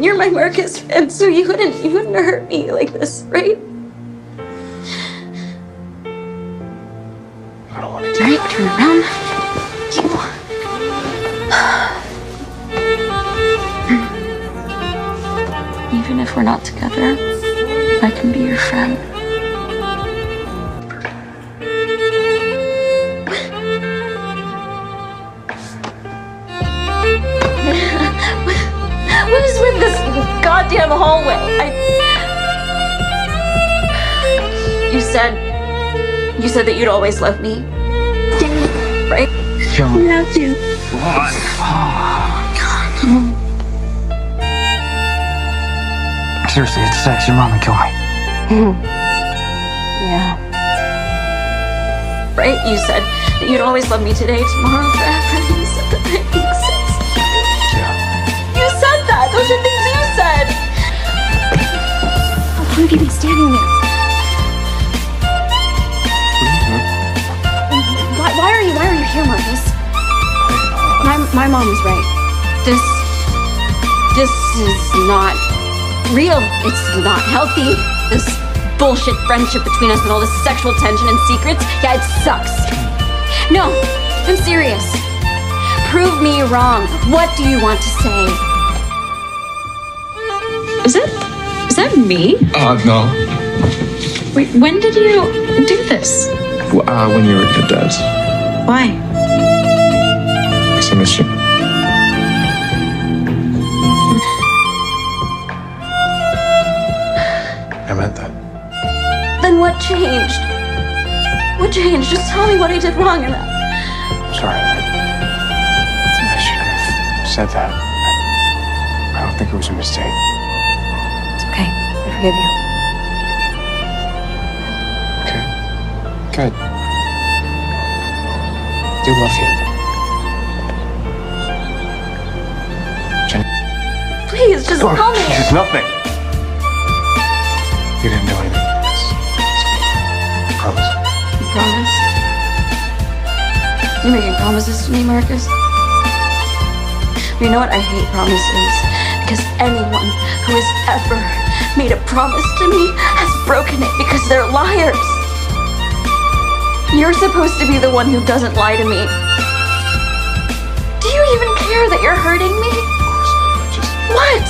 You're my Marcus friend, so you wouldn't you wouldn't hurt me like this, right? I don't want to. Right, turn around. You. Hmm. Even if we're not together, I can be your friend. Goddamn hallway? I. You said. You said that you'd always love me. Right? John. You have to. What? Seriously, it's sex. Your mom would kill me. Yeah. Right? You said that you'd always love me today, tomorrow, forever. You said that that makes sense. Yeah. You said that. Those are things standing there? Mm-hmm. Why, why are you? Why are you here, Marcus? My my mom was right. This this is not real. It's not healthy. This bullshit friendship between us and all this sexual tension and secrets. Yeah, it sucks. No, I'm serious. Prove me wrong. What do you want to say? Is that is that me? Uh, no. Wait, when did you do this? W- Uh, when you were at your dad's. Why? Guess I missed you. I meant that. Then what changed? What changed? Just tell me what I did wrong and I'm sorry. I, I shouldn't have said that. I, I don't think it was a mistake. Okay. I forgive you. Okay. Good. I do love you. Ginny. Please, just Oh, tell me. It's nothing. You didn't do anything. It's, it's me. I promise. You promise? You're making promises to me, Marcus? You know what? I hate promises. Because anyone who has ever made a promise to me has broken it because they're liars. You're supposed to be the one who doesn't lie to me. Do you even care that you're hurting me? Of course. I just. What?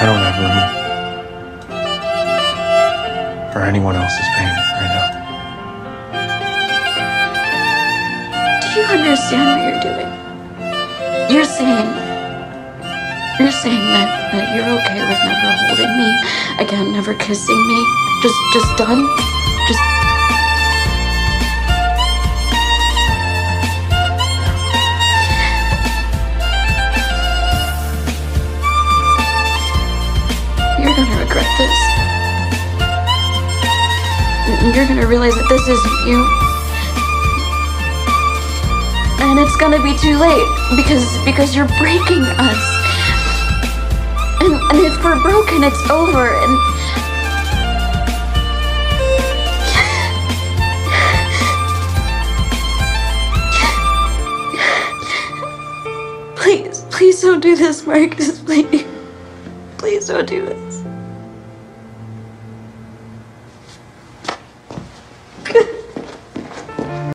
I don't have room for anyone else's pain understand what you're doing? You're saying you're saying that, that you're okay with never holding me again, never kissing me. Just just done? Just You're gonna regret this. You're gonna realize that this isn't you. And it's gonna be too late because because you're breaking us. And and if we're broken, it's over and Please, please don't do this, Marcus. Please. Please don't do this.